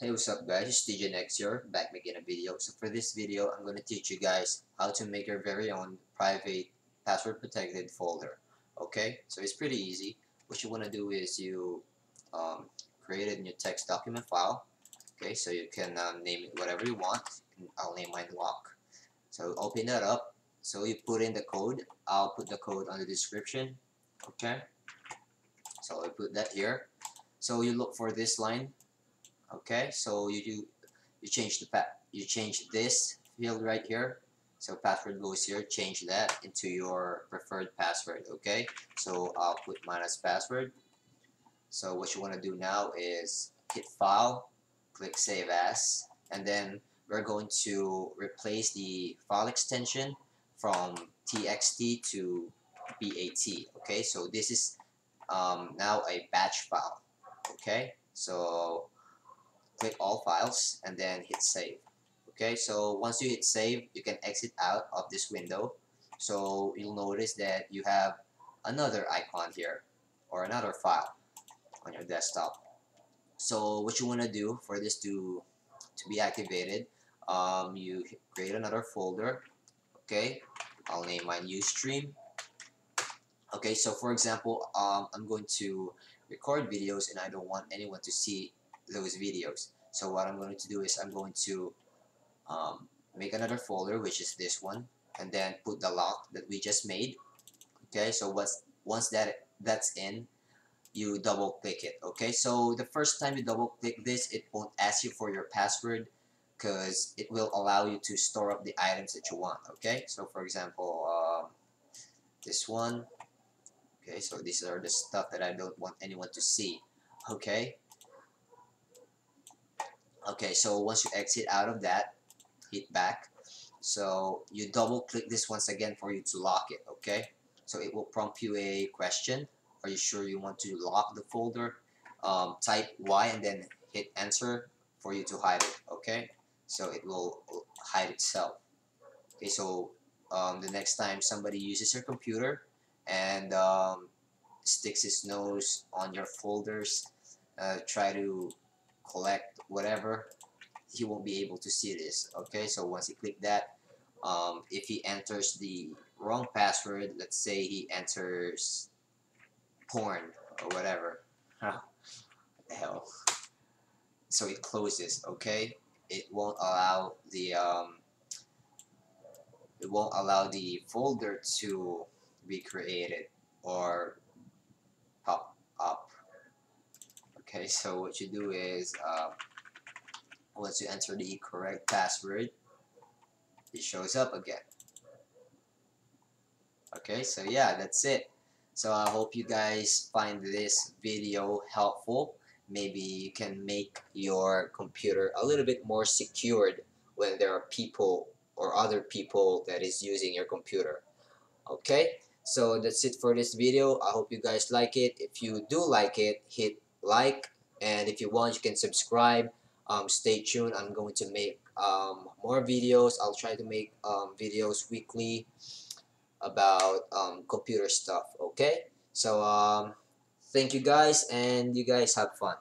Hey what's up guys, it's DJ Next here, back making a video. So for this video, I'm going to teach you guys how to make your very own private password protected folder. Okay, so it's pretty easy. What you want to do is you um, create a new text document file. Okay, so you can um, name it whatever you want. I'll name mine lock. So open that up. So you put in the code. I'll put the code on the description. Okay, so I put that here. So you look for this line okay so you do you change the pat you change this field right here. So password goes here change that into your preferred password okay? So I'll put minus password. So what you want to do now is hit file click save as and then we're going to replace the file extension from txt to bat okay? So this is um, now a batch file okay? So click all files and then hit save. Okay so once you hit save you can exit out of this window. So you'll notice that you have another icon here or another file on your desktop. So what you want to do for this to to be activated um, you create another folder. Okay I'll name mine Ustream okay so for example um, I'm going to record videos and I don't want anyone to see those videos. So what I'm going to do is I'm going to um, make another folder which is this one and then put the lock that we just made. Okay so once once that that's in you double click it. Okay so the first time you double click this it won't ask you for your password because it will allow you to store up the items that you want. Okay so for example um, this one. Okay so these are the stuff that I don't want anyone to see. Okay okay so once you exit out of that hit back. So you double click this once again for you to lock it okay? So it will prompt you a question. Are you sure you want to lock the folder? Um, type Y and then hit enter for you to hide it okay? So it will hide itself. Okay so um, the next time somebody uses your computer and um, sticks his nose on your folders uh, try to collect whatever he won't be able to see this okay? So once he click that um, if he enters the wrong password let's say he enters porn or whatever huh. what the hell? So it closes okay? It won't allow the um, it won't allow the folder to be created or pop up okay so what you do is uh, once you enter the correct password it shows up again. Okay so yeah that's it. So I hope you guys find this video helpful. Maybe you can make your computer a little bit more secured when there are people or other people that is using your computer. Okay so that's it for this video. I hope you guys like it. If you do like it hit like and if you want you can subscribe. Um, stay tuned. I'm going to make um, more videos. I'll try to make um, videos weekly about um, computer stuff okay? So um, thank you guys and you guys have fun